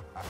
ha ha ha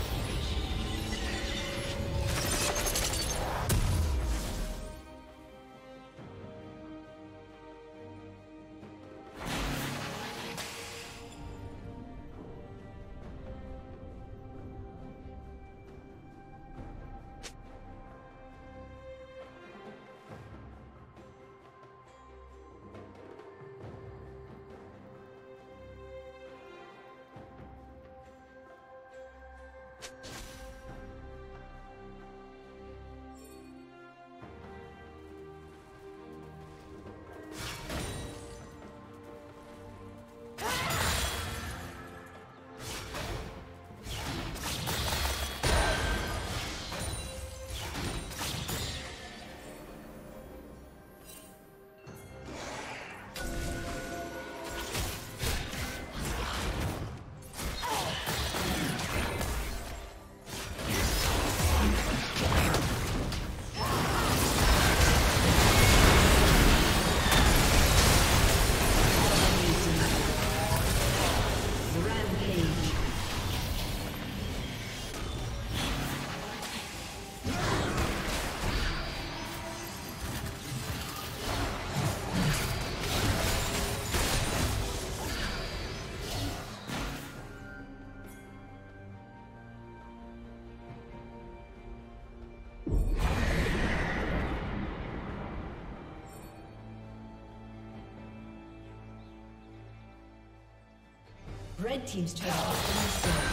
Red Team's turret has been destroyed.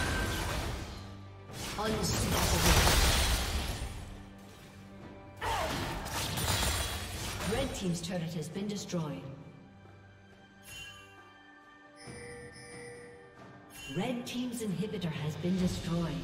Unstoppable. Red Team's turret has been destroyed. Red Team's inhibitor has been destroyed.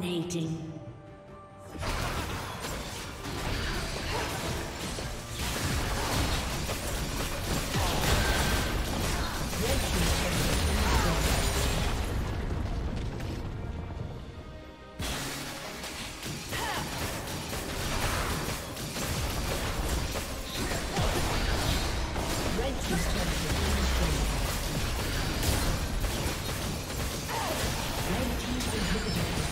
Dominating.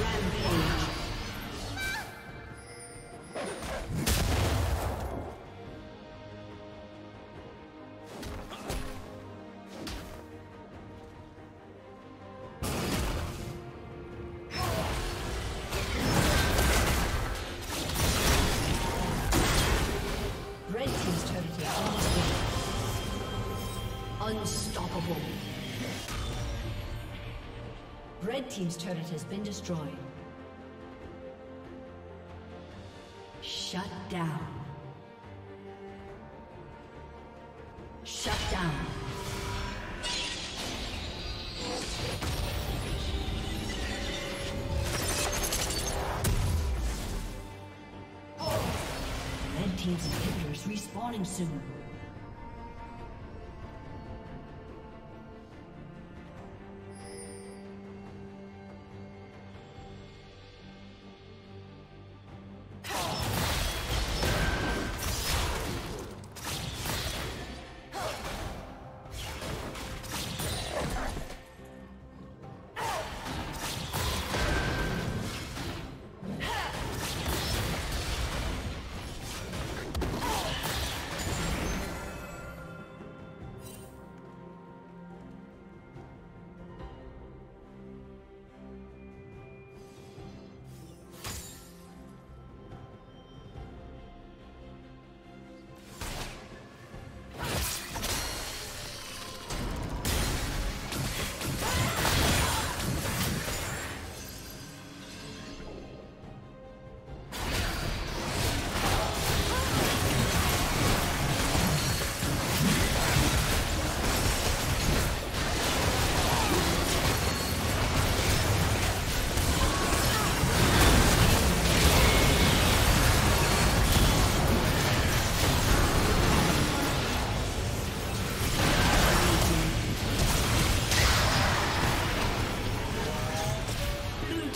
Rampage. Team's turret has been destroyed. Shut down. Shut down. Red team's inhibitors respawning soon.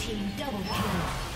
team double kill.